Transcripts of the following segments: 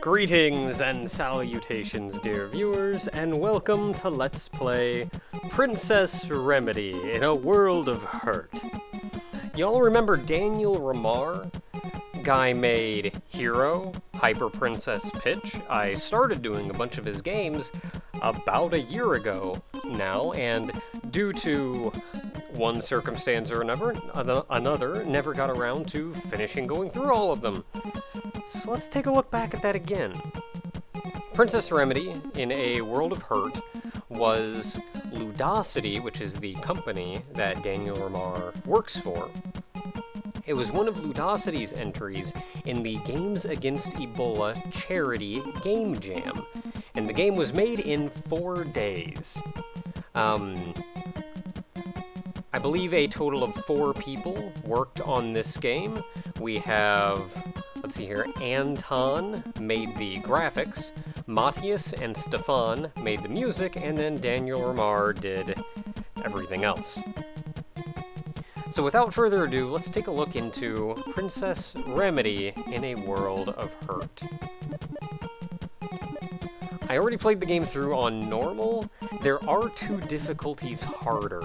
Greetings and salutations, dear viewers, and welcome to Let's Play Princess Remedy in a World of Hurt. Y'all remember Daniel Remar? Guy made Hero, Hyper Princess Pitch. I started doing a bunch of his games about a year ago now, and due to one circumstance or another, another never got around to finishing going through all of them. So let's take a look back at that again. Princess Remedy in A World of Hurt was Ludosity, which is the company that Daniel Remar works for. It was one of Ludosity's entries in the Games Against Ebola charity Game Jam, and the game was made in four days. Um, I believe a total of four people worked on this game. We have let's see here, Anton made the graphics, Matthias and Stefan made the music, and then Daniel Remar did everything else. So without further ado, let's take a look into Princess Remedy in a World of Hurt. I already played the game through on normal. There are two difficulties harder,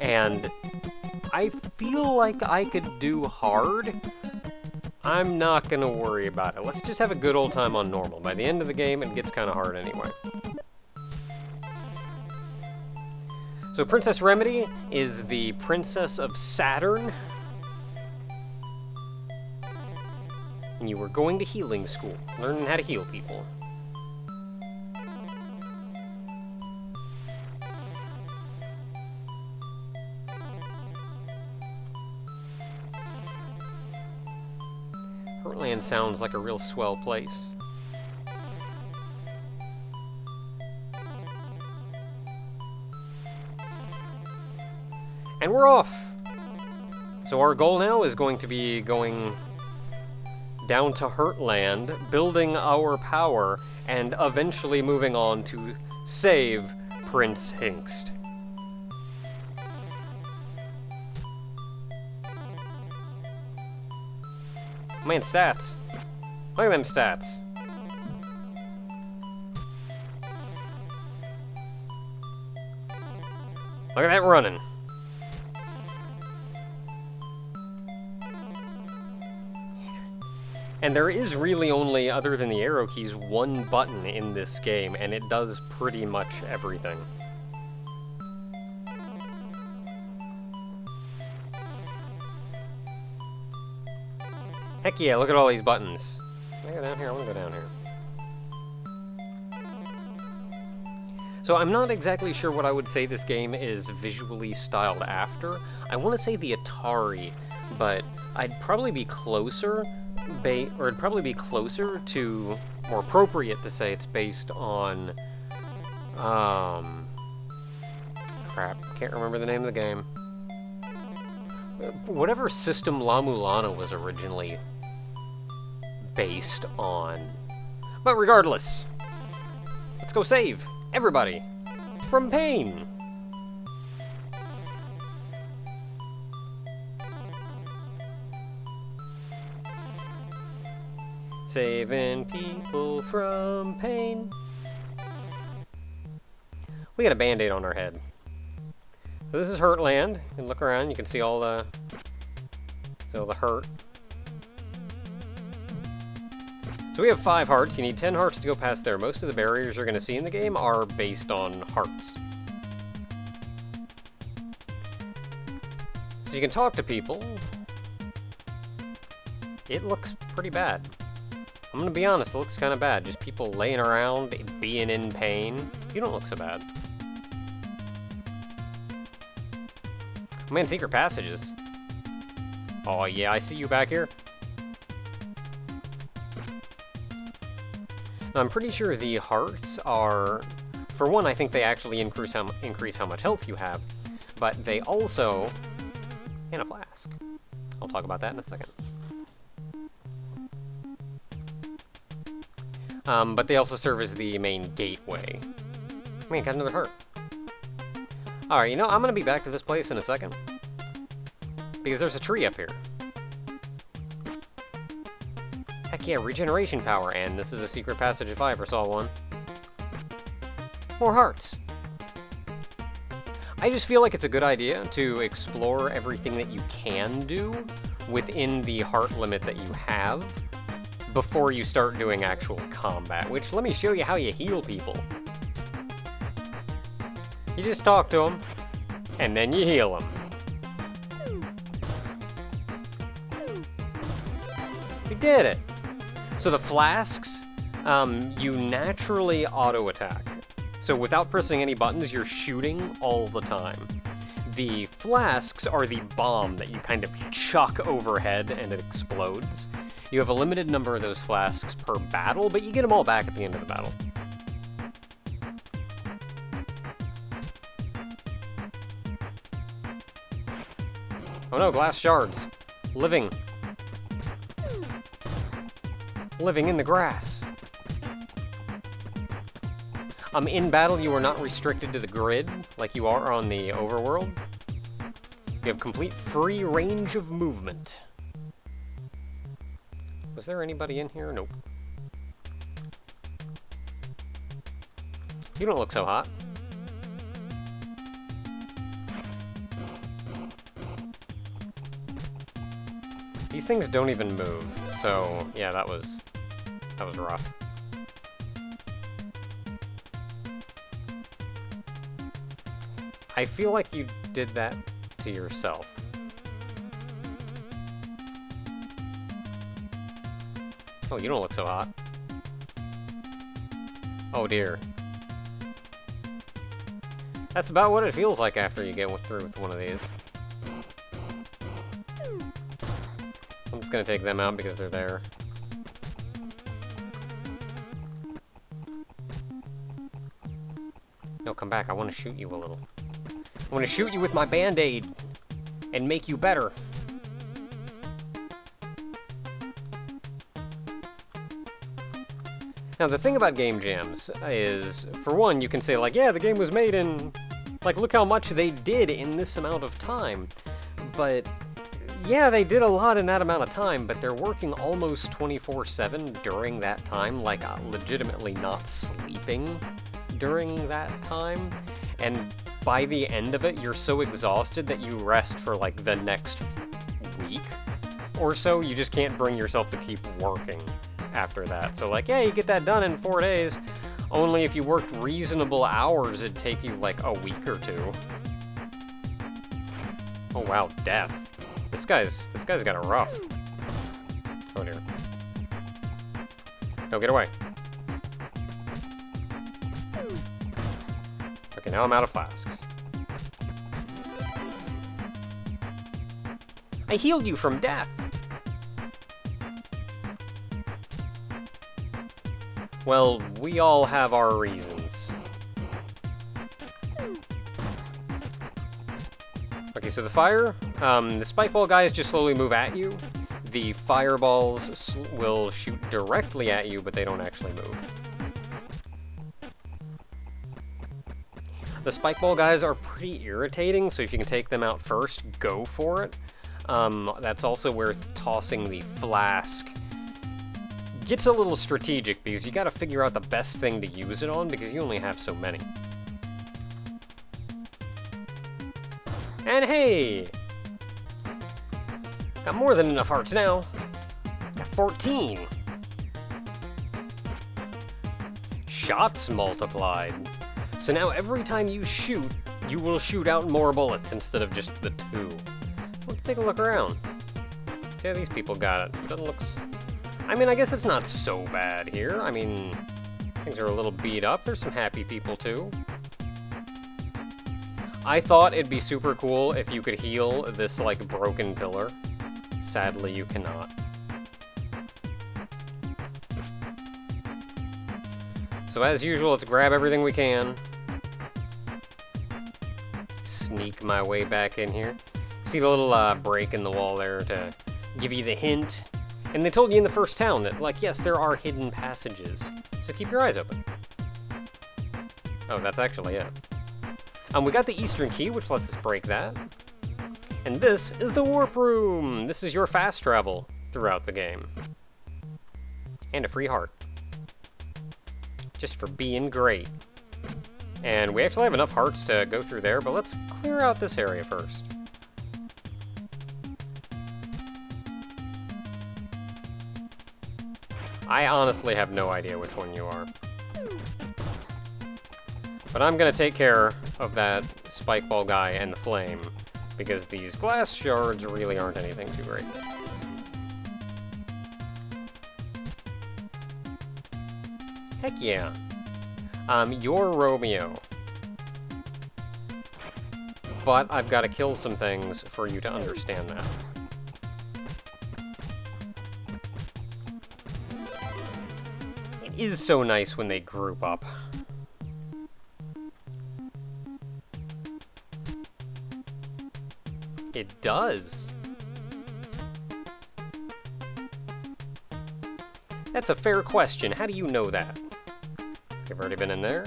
and I feel like I could do hard, I'm not gonna worry about it. Let's just have a good old time on normal. By the end of the game, it gets kind of hard anyway. So Princess Remedy is the princess of Saturn. And you were going to healing school, learning how to heal people. Hurtland sounds like a real swell place. And we're off! So our goal now is going to be going down to Hurtland, building our power, and eventually moving on to save Prince Hingst. Man, stats. Look at them stats. Look at that running. And there is really only, other than the arrow keys, one button in this game, and it does pretty much everything. Heck yeah, look at all these buttons. Can I go down here? I want to go down here. So I'm not exactly sure what I would say this game is visually styled after. I want to say the Atari, but I'd probably be closer, or it'd probably be closer to, more appropriate to say it's based on, um, crap, can't remember the name of the game. Whatever system La Mulana was originally based on. But regardless, let's go save everybody from pain. Saving people from pain. We got a band-aid on our head. So this is Hurtland. You can look around, you can see all the all the hurt So we have five hearts. You need 10 hearts to go past there. Most of the barriers you're going to see in the game are based on hearts. So you can talk to people. It looks pretty bad. I'm to be honest, it looks kind of bad. Just people laying around, being in pain. You don't look so bad. Man, secret passages. Oh yeah, I see you back here. I'm pretty sure the hearts are... For one, I think they actually increase how, increase how much health you have, but they also... And a flask. I'll talk about that in a second. Um, but they also serve as the main gateway. Man, got another heart. Alright, you know, I'm gonna be back to this place in a second. Because there's a tree up here. Yeah, regeneration power, and this is a secret passage if I ever saw one. More hearts. I just feel like it's a good idea to explore everything that you can do within the heart limit that you have before you start doing actual combat, which let me show you how you heal people. You just talk to them, and then you heal them. We did it! So the flasks, um, you naturally auto-attack. So without pressing any buttons, you're shooting all the time. The flasks are the bomb that you kind of chuck overhead and it explodes. You have a limited number of those flasks per battle, but you get them all back at the end of the battle. Oh no, glass shards. Living. Living in the grass. Um, in battle, you are not restricted to the grid like you are on the overworld. You have complete free range of movement. Was there anybody in here? Nope. You don't look so hot. These things don't even move, so yeah, that was that was rough. I feel like you did that to yourself. Oh, you don't look so hot. Oh dear. That's about what it feels like after you get through with one of these. I'm just gonna take them out because they're there. Come back. I want to shoot you a little. I want to shoot you with my band-aid and make you better. Now, the thing about game jams is, for one, you can say, like, yeah, the game was made in... Like, look how much they did in this amount of time. But, yeah, they did a lot in that amount of time, but they're working almost 24-7 during that time, like, uh, legitimately not sleeping during that time. And by the end of it, you're so exhausted that you rest for, like, the next week or so. You just can't bring yourself to keep working after that. So like, yeah, you get that done in four days. Only if you worked reasonable hours, it'd take you like a week or two. Oh wow, death. This guy's this guy's got a rough. Oh dear. No, get away. Okay, now I'm out of flasks. I healed you from death. Well, we all have our reasons. Okay, so the fire, um, the spike ball guys just slowly move at you. The fireballs will shoot directly at you, but they don't actually move. The spike ball guys are pretty irritating, so if you can take them out first, go for it. Um, that's also worth tossing the flask gets a little strategic because you gotta figure out the best thing to use it on because you only have so many. And hey! Got more than enough hearts now. Got 14. Shots multiplied. So now every time you shoot, you will shoot out more bullets instead of just the two. So let's take a look around. See how these people got it. Doesn't look I mean, I guess it's not so bad here. I mean, things are a little beat up. There's some happy people, too. I thought it'd be super cool if you could heal this, like, broken pillar. Sadly, you cannot. So as usual, let's grab everything we can. Sneak my way back in here. See the little uh, break in the wall there to give you the hint and they told you in the first town that, like, yes, there are hidden passages. So keep your eyes open. Oh, that's actually it. Um, we got the Eastern Key, which lets us break that. And this is the Warp Room! This is your fast travel throughout the game. And a free heart. Just for being great. And we actually have enough hearts to go through there, but let's clear out this area first. I honestly have no idea which one you are. But I'm gonna take care of that spike ball guy and the flame, because these glass shards really aren't anything too great. Heck yeah. Um, you're Romeo. But I've got to kill some things for you to understand that. It is so nice when they group up. It does. That's a fair question. How do you know that? I've already been in there.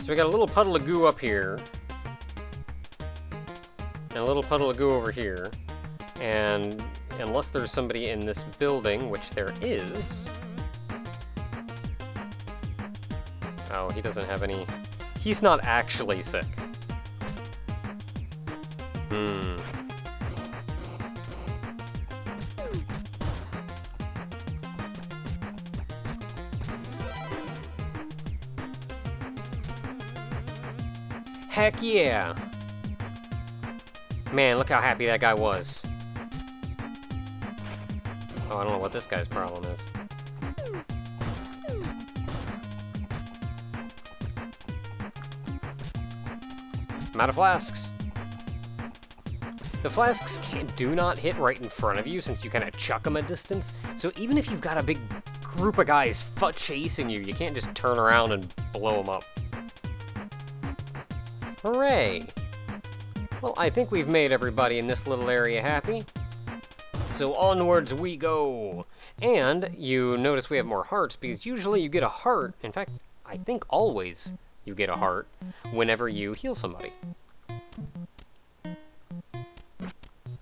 So we got a little puddle of goo up here. And a little puddle of goo over here. And unless there's somebody in this building, which there is... Oh, he doesn't have any... He's not actually sick. Hmm. Heck yeah! Man, look how happy that guy was. Oh, I don't know what this guy's problem is. I'm out of flasks. The flasks can't, do not hit right in front of you since you kind of chuck them a distance. So even if you've got a big group of guys chasing you, you can't just turn around and blow them up. Hooray! Well, I think we've made everybody in this little area happy. So onwards we go! And you notice we have more hearts because usually you get a heart. In fact, I think always you get a heart whenever you heal somebody.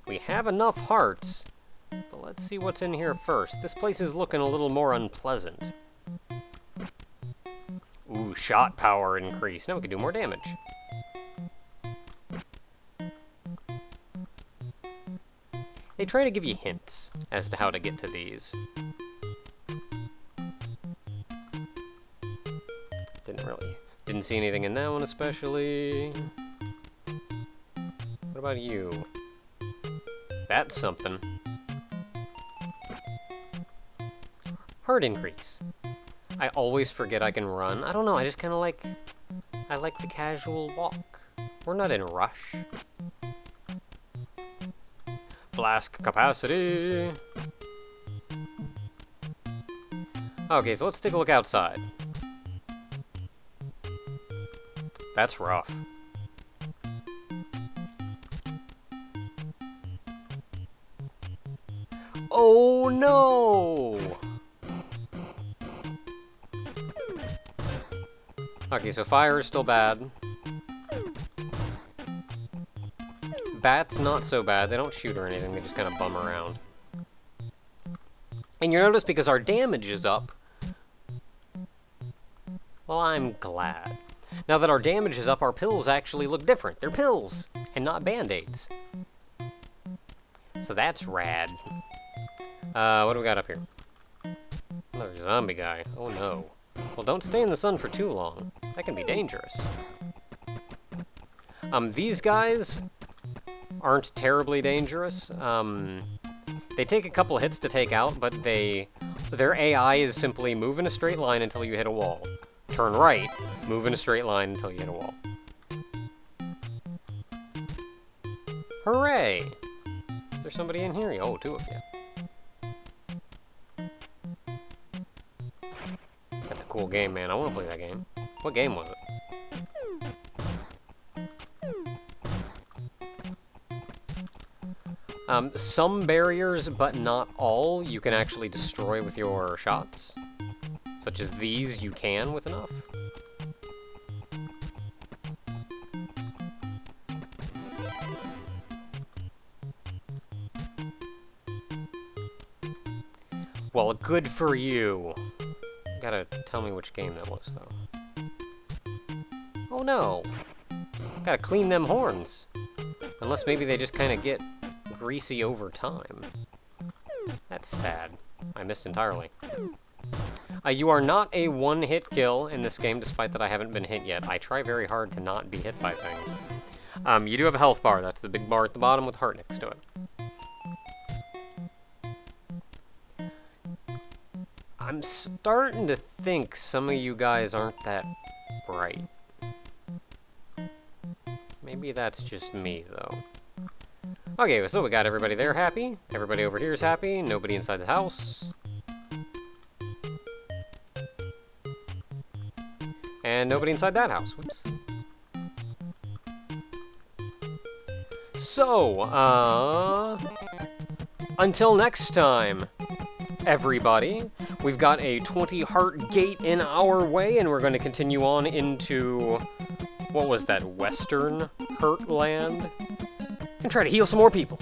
We have enough hearts, but let's see what's in here first. This place is looking a little more unpleasant. Ooh, shot power increase. Now we can do more damage. They try to give you hints as to how to get to these. Didn't really, didn't see anything in that one especially. What about you? That's something. Heart increase. I always forget I can run. I don't know, I just kind of like... I like the casual walk. We're not in a rush. Flask capacity! Okay, so let's take a look outside. That's rough. Oh no! Okay, so fire is still bad. Bats, not so bad. They don't shoot or anything, they just kind of bum around. And you notice because our damage is up, well, I'm glad. Now that our damage is up, our pills actually look different. They're pills, and not band-aids. So that's rad. Uh, what do we got up here? Another zombie guy. Oh no. Well, don't stay in the sun for too long. That can be dangerous. Um, these guys aren't terribly dangerous. Um, they take a couple hits to take out, but they their AI is simply move in a straight line until you hit a wall. Turn right, move in a straight line until you hit a wall. Hooray! Is there somebody in here? Oh, two of you. That's a cool game, man. I want to play that game. What game was it? Um, some barriers, but not all, you can actually destroy with your shots. Such as these, you can with enough. Well, good for you. Gotta tell me which game that was, though. Oh no! Gotta clean them horns. Unless maybe they just kind of get greasy over time. That's sad. I missed entirely. Uh, you are not a one-hit kill in this game, despite that I haven't been hit yet. I try very hard to not be hit by things. Um, you do have a health bar. That's the big bar at the bottom with heart next to it. I'm starting to think some of you guys aren't that bright. Maybe that's just me, though. Okay, so we got everybody there happy. Everybody over here is happy. Nobody inside the house. And nobody inside that house. Whoops. So, uh... Until next time, everybody, we've got a 20 heart gate in our way, and we're going to continue on into... What was that? Western Hurt Land? And try to heal some more people.